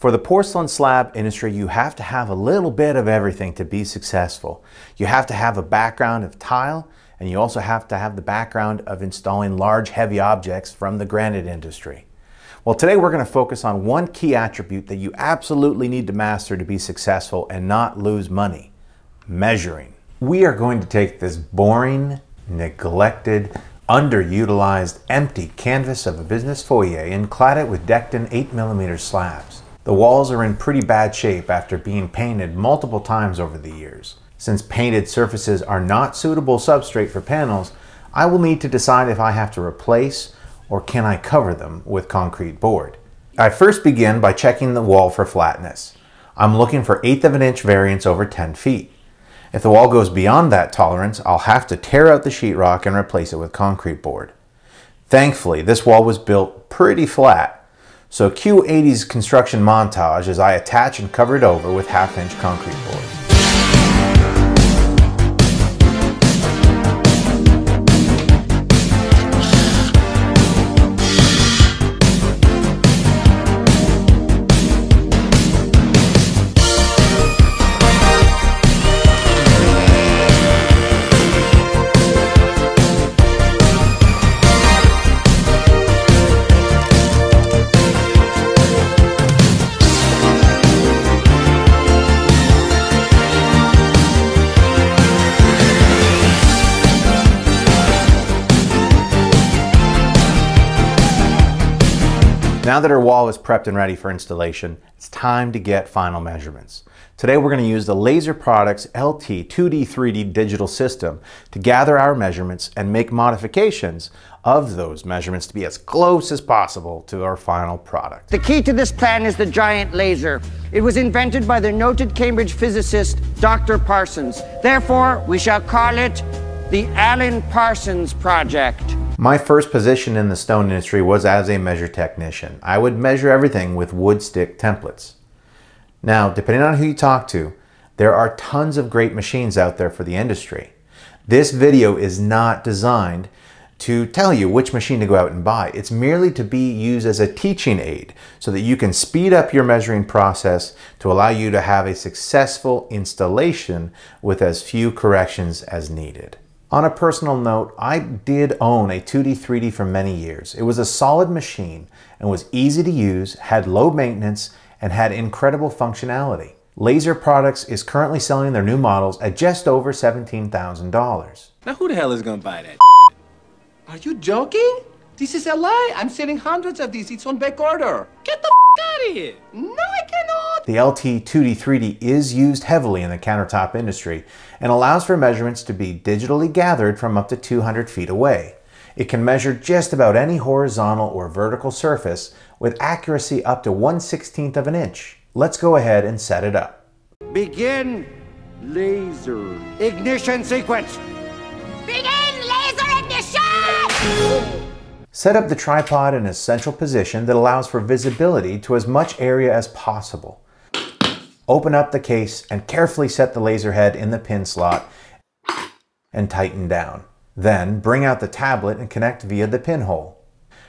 For the porcelain slab industry, you have to have a little bit of everything to be successful. You have to have a background of tile, and you also have to have the background of installing large, heavy objects from the granite industry. Well, today we're going to focus on one key attribute that you absolutely need to master to be successful and not lose money measuring. We are going to take this boring, neglected, underutilized, empty canvas of a business foyer and clad it with Dekton 8mm slabs. The walls are in pretty bad shape after being painted multiple times over the years. Since painted surfaces are not suitable substrate for panels, I will need to decide if I have to replace or can I cover them with concrete board. I first begin by checking the wall for flatness. I'm looking for eighth of an inch variance over 10 feet. If the wall goes beyond that tolerance, I'll have to tear out the sheetrock and replace it with concrete board. Thankfully, this wall was built pretty flat, so Q80's construction montage as I attach and cover it over with half inch concrete board. Now that our wall is prepped and ready for installation, it's time to get final measurements. Today we're going to use the Laser Products LT 2D 3D digital system to gather our measurements and make modifications of those measurements to be as close as possible to our final product. The key to this plan is the giant laser. It was invented by the noted Cambridge physicist Dr. Parsons. Therefore, we shall call it the Alan Parsons Project. My first position in the stone industry was as a measure technician. I would measure everything with wood stick templates. Now, depending on who you talk to, there are tons of great machines out there for the industry. This video is not designed to tell you which machine to go out and buy. It's merely to be used as a teaching aid so that you can speed up your measuring process to allow you to have a successful installation with as few corrections as needed. On a personal note, I did own a 2D 3D for many years. It was a solid machine and was easy to use, had low maintenance, and had incredible functionality. Laser Products is currently selling their new models at just over $17,000. Now who the hell is gonna buy that? Are you joking? This is a lie. I'm selling hundreds of these. It's on back order. Get the out of here. No, I cannot. The LT 2D 3D is used heavily in the countertop industry and allows for measurements to be digitally gathered from up to 200 feet away. It can measure just about any horizontal or vertical surface with accuracy up to 1 16th of an inch. Let's go ahead and set it up. Begin laser ignition sequence. Begin laser ignition! Set up the tripod in a central position that allows for visibility to as much area as possible. Open up the case and carefully set the laser head in the pin slot and tighten down. Then bring out the tablet and connect via the pinhole.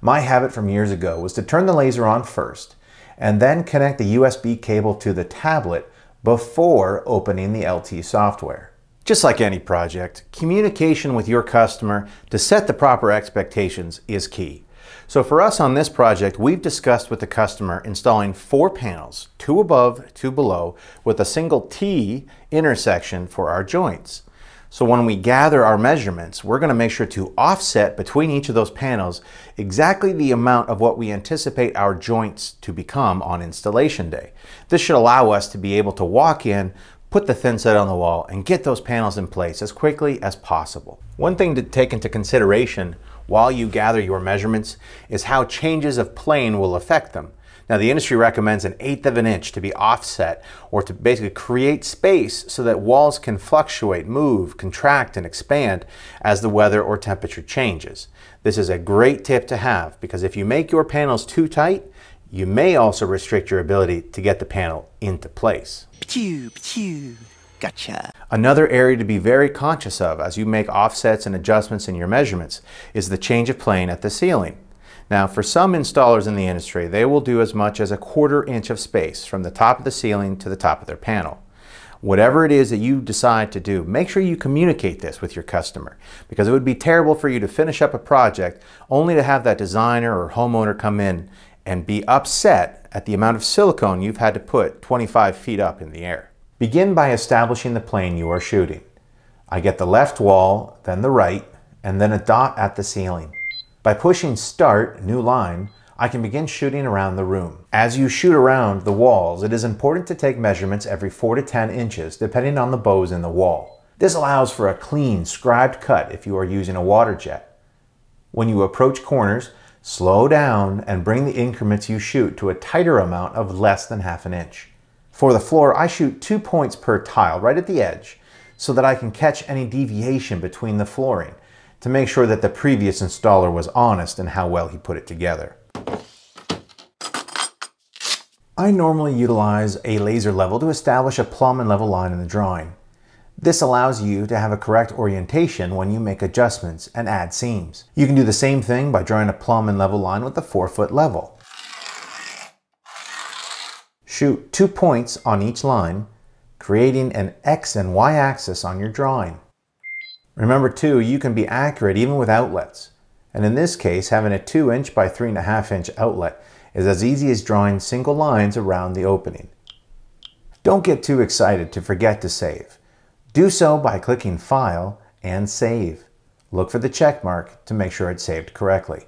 My habit from years ago was to turn the laser on first and then connect the USB cable to the tablet before opening the LT software. Just like any project, communication with your customer to set the proper expectations is key. So for us on this project, we've discussed with the customer installing four panels, two above, two below, with a single T intersection for our joints. So when we gather our measurements, we're going to make sure to offset between each of those panels exactly the amount of what we anticipate our joints to become on installation day. This should allow us to be able to walk in put the thin set on the wall and get those panels in place as quickly as possible. One thing to take into consideration while you gather your measurements is how changes of plane will affect them. Now the industry recommends an eighth of an inch to be offset or to basically create space so that walls can fluctuate, move, contract, and expand as the weather or temperature changes. This is a great tip to have because if you make your panels too tight, you may also restrict your ability to get the panel into place. Pew, pew. Gotcha. Another area to be very conscious of as you make offsets and adjustments in your measurements is the change of plane at the ceiling. Now, for some installers in the industry, they will do as much as a quarter inch of space from the top of the ceiling to the top of their panel. Whatever it is that you decide to do, make sure you communicate this with your customer because it would be terrible for you to finish up a project only to have that designer or homeowner come in and be upset at the amount of silicone you've had to put 25 feet up in the air. Begin by establishing the plane you are shooting. I get the left wall, then the right, and then a dot at the ceiling. By pushing Start, New Line, I can begin shooting around the room. As you shoot around the walls, it is important to take measurements every 4 to 10 inches, depending on the bows in the wall. This allows for a clean, scribed cut if you are using a water jet. When you approach corners, slow down and bring the increments you shoot to a tighter amount of less than half an inch. For the floor, I shoot two points per tile right at the edge so that I can catch any deviation between the flooring to make sure that the previous installer was honest in how well he put it together. I normally utilize a laser level to establish a plumb and level line in the drawing. This allows you to have a correct orientation when you make adjustments and add seams. You can do the same thing by drawing a plumb and level line with a 4 foot level. Shoot two points on each line, creating an X and Y axis on your drawing. Remember too, you can be accurate even with outlets. And in this case, having a 2 inch by 3.5 inch outlet is as easy as drawing single lines around the opening. Don't get too excited to forget to save. Do so by clicking File and Save. Look for the check mark to make sure it's saved correctly.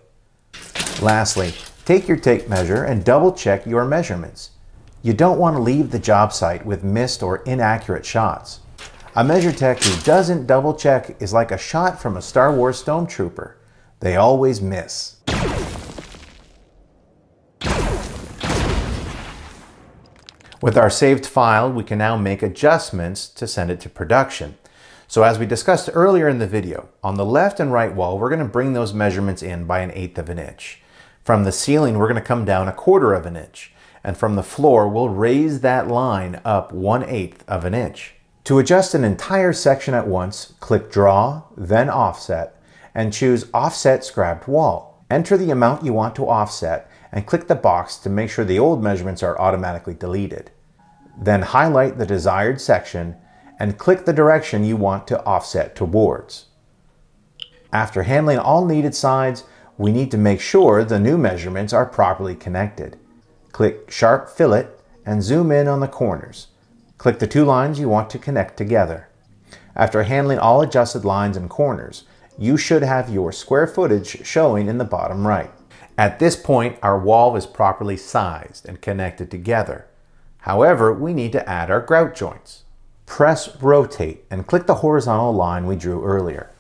Lastly, take your tape measure and double check your measurements. You don't want to leave the job site with missed or inaccurate shots. A measure tech who doesn't double check is like a shot from a Star Wars stormtrooper. They always miss. With our saved file, we can now make adjustments to send it to production. So as we discussed earlier in the video, on the left and right wall, we're going to bring those measurements in by an eighth of an inch. From the ceiling, we're going to come down a quarter of an inch. And from the floor, we'll raise that line up one eighth of an inch. To adjust an entire section at once, click Draw, then Offset, and choose Offset Scribed Wall. Enter the amount you want to offset and click the box to make sure the old measurements are automatically deleted. Then highlight the desired section and click the direction you want to offset towards. After handling all needed sides, we need to make sure the new measurements are properly connected. Click Sharp Fillet and zoom in on the corners. Click the two lines you want to connect together. After handling all adjusted lines and corners, you should have your square footage showing in the bottom right. At this point, our wall is properly sized and connected together. However, we need to add our grout joints. Press Rotate and click the horizontal line we drew earlier.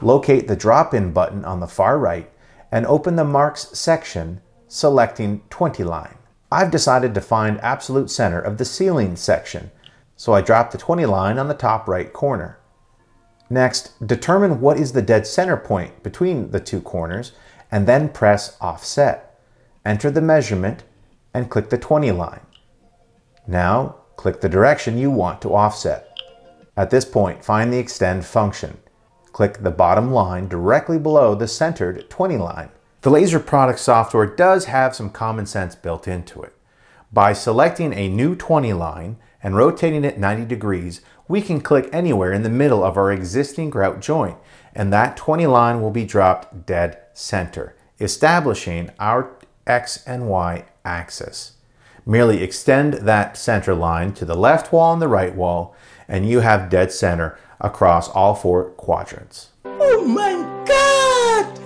Locate the drop-in button on the far right and open the Marks section, selecting 20 line. I've decided to find absolute center of the ceiling section, so I drop the 20 line on the top right corner. Next, determine what is the dead center point between the two corners and then press Offset. Enter the measurement and click the 20 line. Now, click the direction you want to offset. At this point, find the extend function. Click the bottom line directly below the centered 20 line. The Laser Product software does have some common sense built into it. By selecting a new 20 line and rotating it 90 degrees, we can click anywhere in the middle of our existing grout joint, and that 20 line will be dropped dead center, establishing our X and Y axis. Merely extend that center line to the left wall and the right wall, and you have dead center across all four quadrants. Oh my god!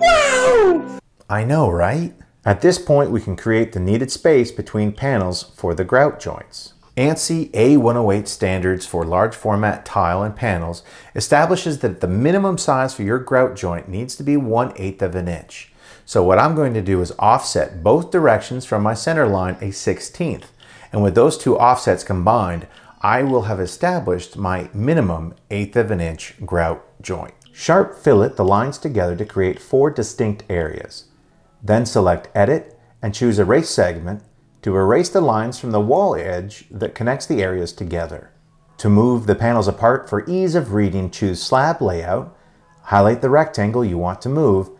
Wow! I know, right? At this point, we can create the needed space between panels for the grout joints. ANSI A108 standards for large format tile and panels establishes that the minimum size for your grout joint needs to be 1 8th of an inch. So what I'm going to do is offset both directions from my center line a 16th. And with those two offsets combined, I will have established my minimum eighth of an inch grout joint. Sharp fillet the lines together to create four distinct areas. Then select Edit and choose Erase Segment to erase the lines from the wall edge that connects the areas together. To move the panels apart for ease of reading, choose Slab Layout, highlight the rectangle you want to move,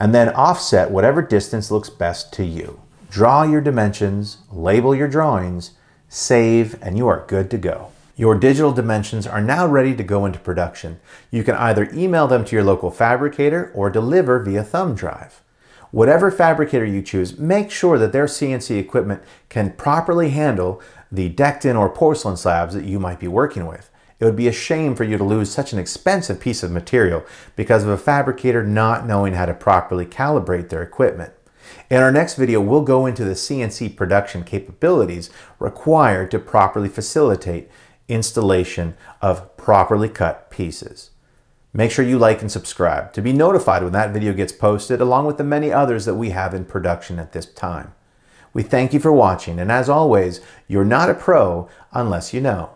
and then offset whatever distance looks best to you. Draw your dimensions, label your drawings, save, and you are good to go. Your digital dimensions are now ready to go into production. You can either email them to your local fabricator or deliver via thumb drive. Whatever fabricator you choose, make sure that their CNC equipment can properly handle the Dekton or porcelain slabs that you might be working with. It would be a shame for you to lose such an expensive piece of material because of a fabricator not knowing how to properly calibrate their equipment. In our next video, we'll go into the CNC production capabilities required to properly facilitate installation of properly cut pieces. Make sure you like and subscribe to be notified when that video gets posted along with the many others that we have in production at this time. We thank you for watching and as always, you're not a pro unless you know.